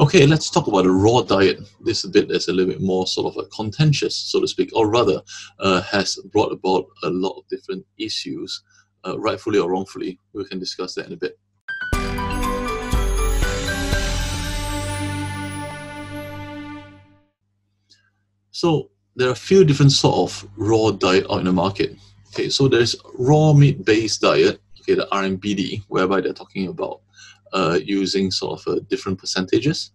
Okay, let's talk about a raw diet. This bit is a little bit more sort of a contentious, so to speak, or rather, uh, has brought about a lot of different issues, uh, rightfully or wrongfully. We can discuss that in a bit. So there are a few different sort of raw diet out in the market. Okay, so there's raw meat-based diet, okay, the RMBD, whereby they're talking about uh, using sort of uh, different percentages.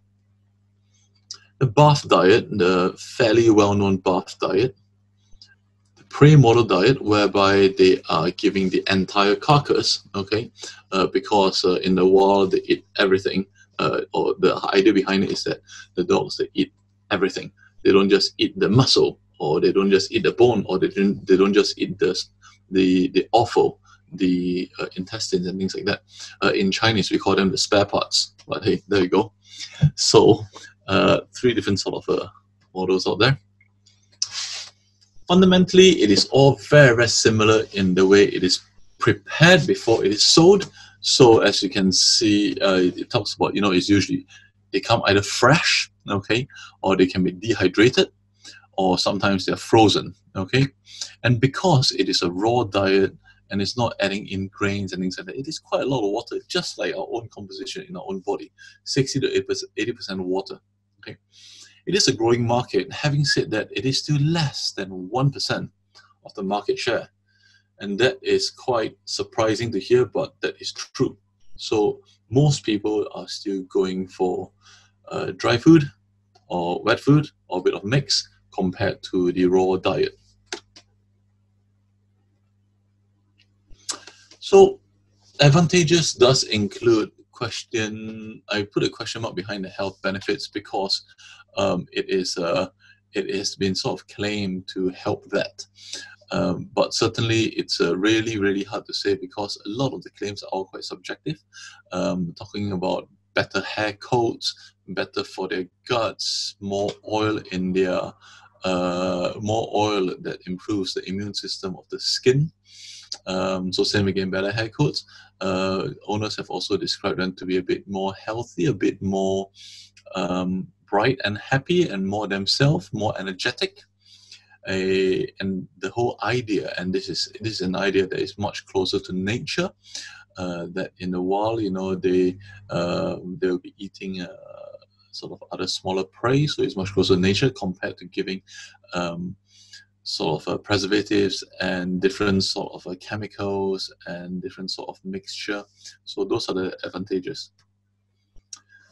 The BARF diet, the fairly well-known BARF diet. The prey model diet, whereby they are giving the entire carcass, okay, uh, because uh, in the wild they eat everything, uh, or the idea behind it is that the dogs, they eat everything. They don't just eat the muscle, or they don't just eat the bone, or they don't, they don't just eat the, the, the offal the uh, intestines and things like that. Uh, in Chinese, we call them the spare parts. But hey, there you go. So, uh, three different sort of uh, models out there. Fundamentally, it is all very, very similar in the way it is prepared before it is sold. So, as you can see, uh, it talks about, you know, it's usually they come either fresh, okay, or they can be dehydrated, or sometimes they're frozen, okay. And because it is a raw diet, and it's not adding in grains and things like that. It is quite a lot of water, just like our own composition in our own body, 60 to 80% water. Okay, It is a growing market. Having said that, it is still less than 1% of the market share. And that is quite surprising to hear, but that is true. So most people are still going for uh, dry food or wet food or a bit of mix compared to the raw diet. So advantages does include question. I put a question mark behind the health benefits because um, it is uh, it has been sort of claimed to help that. Um, but certainly it's uh, really really hard to say because a lot of the claims are all quite subjective. Um, talking about better hair coats, better for their guts, more oil in their uh, more oil that improves the immune system of the skin. Um, so same again, better hair coats. Uh, owners have also described them to be a bit more healthy, a bit more um, bright and happy, and more themselves, more energetic. A, and the whole idea, and this is this is an idea that is much closer to nature. Uh, that in the wild, you know, they uh, they'll be eating uh, sort of other smaller prey, so it's much closer to nature compared to giving um, sort of uh, preservatives and different sort of uh, chemicals and different sort of mixture. So those are the advantages.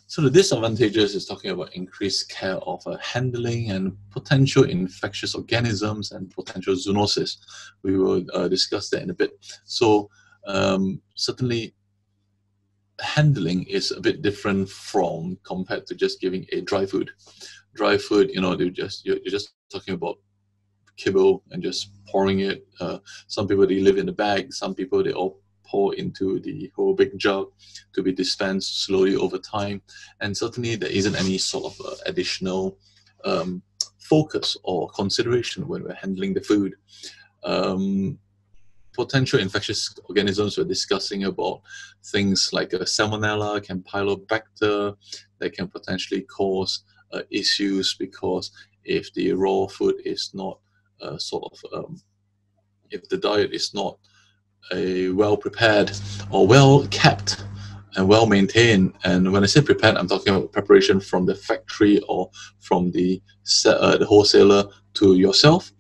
So the disadvantages is talking about increased care of uh, handling and potential infectious organisms and potential zoonosis. We will uh, discuss that in a bit. So um, certainly handling is a bit different from compared to just giving a dry food. Dry food, you know, you just you're, you're just talking about kibble and just pouring it. Uh, some people they live in the bag. Some people they all pour into the whole big jug to be dispensed slowly over time. And certainly there isn't any sort of uh, additional um, focus or consideration when we're handling the food. Um, potential infectious organisms we're discussing about things like uh, salmonella, campylobacter that can potentially cause uh, issues because if the raw food is not uh, sort of um, if the diet is not a well prepared or well kept and well maintained. And when I say prepared, I'm talking about preparation from the factory or from the uh, the wholesaler to yourself.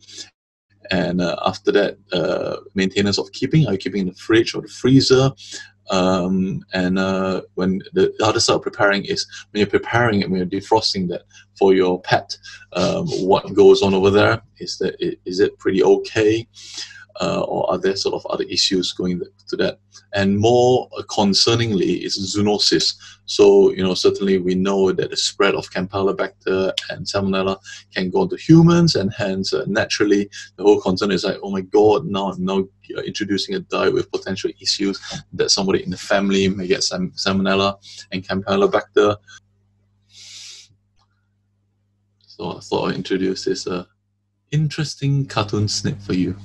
And uh, after that, uh, maintenance of keeping. Are you keeping in the fridge or the freezer? Um, and uh, when the, the, other side of preparing is when you're preparing it, when you're defrosting that for your pet, um, what goes on over there? Is that is it pretty okay? Uh, or are there sort of other issues going to that? And more concerningly is zoonosis. So, you know, certainly we know that the spread of Campylobacter and Salmonella can go into humans, and hence uh, naturally the whole concern is like, oh my God, now I'm now introducing a diet with potential issues that somebody in the family may get some Salmonella and Campylobacter. So I thought I'd introduce this uh, interesting cartoon snip for you.